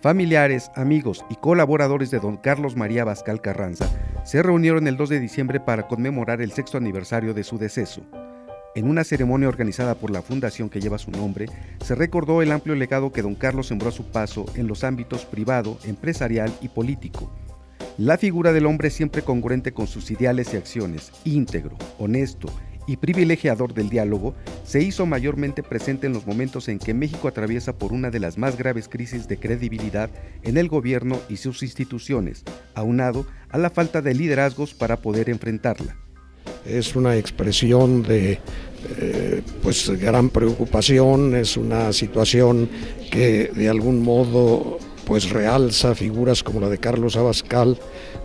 Familiares, amigos y colaboradores de don Carlos María Bascal Carranza se reunieron el 2 de diciembre para conmemorar el sexto aniversario de su deceso. En una ceremonia organizada por la fundación que lleva su nombre, se recordó el amplio legado que don Carlos sembró a su paso en los ámbitos privado, empresarial y político. La figura del hombre siempre congruente con sus ideales y acciones, íntegro, honesto y privilegiador del diálogo, se hizo mayormente presente en los momentos en que México atraviesa por una de las más graves crisis de credibilidad en el gobierno y sus instituciones, aunado a la falta de liderazgos para poder enfrentarla. Es una expresión de eh, pues gran preocupación, es una situación que de algún modo pues realza figuras como la de Carlos Abascal,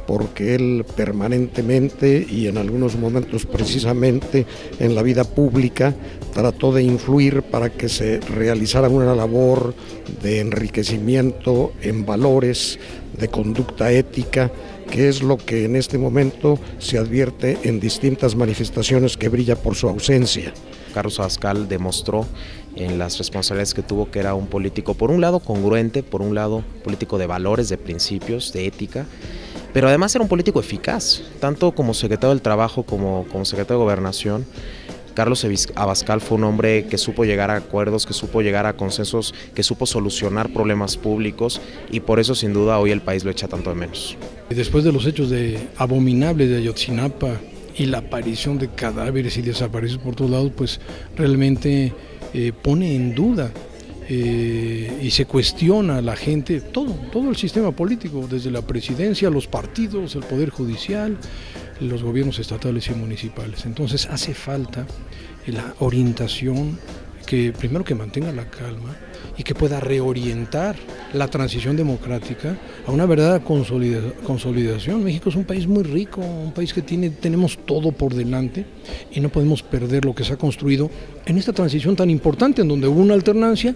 porque él permanentemente y en algunos momentos precisamente en la vida pública trató de influir para que se realizara una labor de enriquecimiento en valores, de conducta ética, que es lo que en este momento se advierte en distintas manifestaciones que brilla por su ausencia. Carlos Abascal demostró en las responsabilidades que tuvo que era un político, por un lado congruente, por un lado político de valores, de principios, de ética, pero además era un político eficaz, tanto como secretario del Trabajo como como secretario de Gobernación. Carlos Abascal fue un hombre que supo llegar a acuerdos, que supo llegar a consensos, que supo solucionar problemas públicos y por eso sin duda hoy el país lo echa tanto de menos. Después de los hechos de abominables de Ayotzinapa, y la aparición de cadáveres y desaparecidos por todos lados, pues realmente eh, pone en duda eh, y se cuestiona a la gente, todo, todo el sistema político, desde la presidencia, los partidos, el poder judicial, los gobiernos estatales y municipales. Entonces hace falta la orientación que primero que mantenga la calma y que pueda reorientar la transición democrática a una verdadera consolidación. México es un país muy rico, un país que tiene, tenemos todo por delante y no podemos perder lo que se ha construido en esta transición tan importante en donde hubo una alternancia.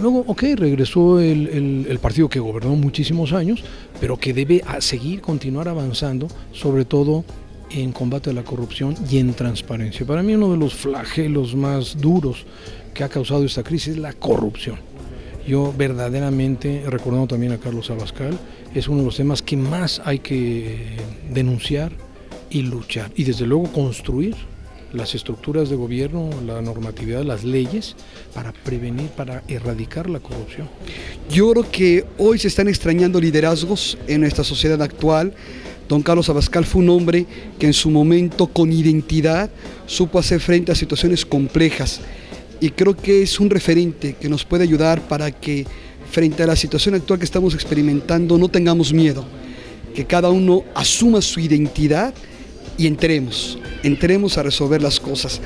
Luego, ok, regresó el, el partido que gobernó muchísimos años, pero que debe seguir, continuar avanzando, sobre todo en combate a la corrupción y en transparencia. Para mí uno de los flagelos más duros que ha causado esta crisis es la corrupción. Yo verdaderamente, recordando también a Carlos Abascal, es uno de los temas que más hay que denunciar y luchar. Y desde luego construir las estructuras de gobierno, la normatividad, las leyes para prevenir, para erradicar la corrupción. Yo creo que hoy se están extrañando liderazgos en nuestra sociedad actual. Don Carlos Abascal fue un hombre que en su momento con identidad supo hacer frente a situaciones complejas y creo que es un referente que nos puede ayudar para que frente a la situación actual que estamos experimentando no tengamos miedo, que cada uno asuma su identidad y entremos, entremos a resolver las cosas.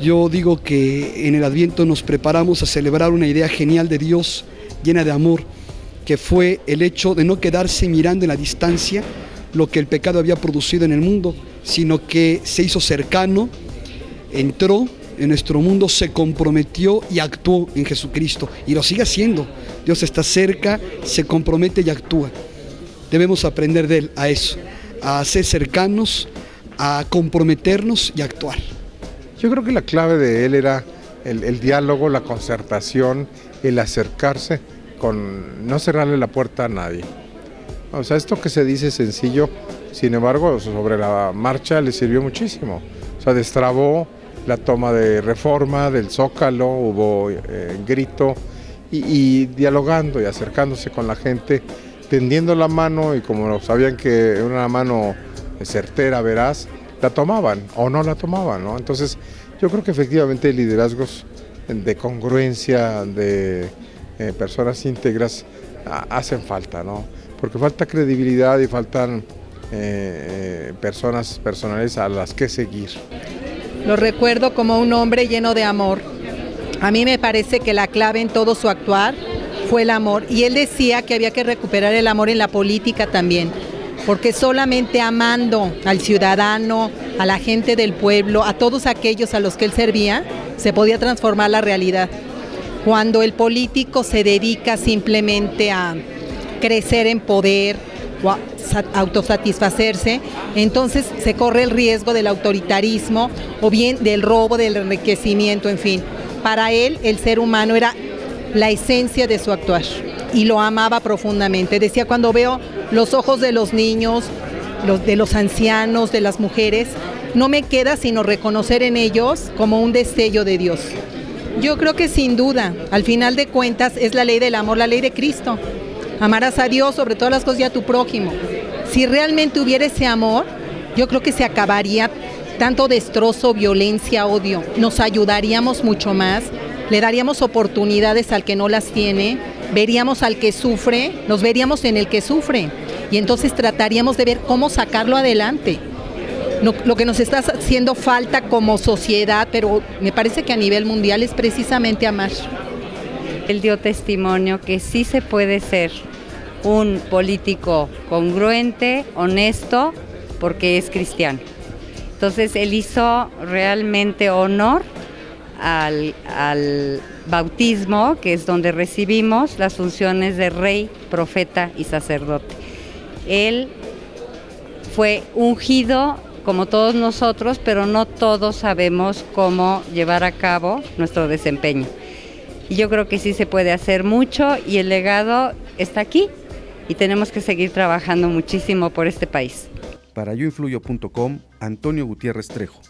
Yo digo que en el Adviento nos preparamos a celebrar una idea genial de Dios llena de amor, que fue el hecho de no quedarse mirando en la distancia lo que el pecado había producido en el mundo, sino que se hizo cercano, entró en nuestro mundo se comprometió y actuó en Jesucristo y lo sigue haciendo. Dios está cerca, se compromete y actúa. Debemos aprender de Él a eso, a ser cercanos, a comprometernos y actuar. Yo creo que la clave de Él era el, diálogo, la concertación, el acercarse con no cerrarle la puerta a nadie. O sea, esto que se dice sencillo, sin embargo, sobre la marcha le sirvió muchísimo. O sea, destrabó la toma de reforma del Zócalo, hubo eh, grito y, dialogando y acercándose con la gente, tendiendo la mano y como sabían que era una mano certera, veraz, la tomaban o no la tomaban, ¿no? Entonces yo creo que efectivamente liderazgos de congruencia, de eh, personas íntegras, hacen falta, ¿no? Porque falta credibilidad y faltan eh, personas personales a las que seguir. Lo recuerdo como un hombre lleno de amor. A mí me parece que la clave en todo su actuar fue el amor. Y él decía que había que recuperar el amor en la política también, porque solamente amando al ciudadano, a la gente del pueblo, a todos aquellos a los que él servía, se podía transformar la realidad. Cuando el político se dedica simplemente a crecer en poder, autosatisfacerse, entonces se corre el riesgo del autoritarismo o bien del robo, del enriquecimiento, en fin. Para él el ser humano era la esencia de su actuar. y lo amaba profundamente. Decía, cuando veo los ojos de los niños, los, de los ancianos, de las mujeres, no me queda sino reconocer en ellos como un destello de Dios. Yo creo que sin duda, al final de cuentas, es la ley del amor, la ley de Cristo. Amarás a Dios sobre todas las cosas y a tu prójimo. Si realmente hubiera ese amor, yo creo que se acabaría tanto destrozo, violencia, odio. Nos ayudaríamos mucho más, le daríamos oportunidades al que no las tiene, veríamos al que sufre, nos veríamos en el que sufre y entonces trataríamos de ver cómo sacarlo adelante. Lo, que nos está haciendo falta como sociedad, pero me parece que a nivel mundial es precisamente amar. Él dio testimonio que sí se puede ser un político congruente, honesto, porque es cristiano. Entonces él hizo realmente honor al, bautismo, que es donde recibimos las funciones de rey, profeta y sacerdote. Él fue ungido como todos nosotros, pero no todos sabemos cómo llevar a cabo nuestro desempeño. Y yo creo que sí se puede hacer mucho y el legado está aquí y tenemos que seguir trabajando muchísimo por este país. Para yoinfluyo.com, Antonio Gutiérrez Trejo.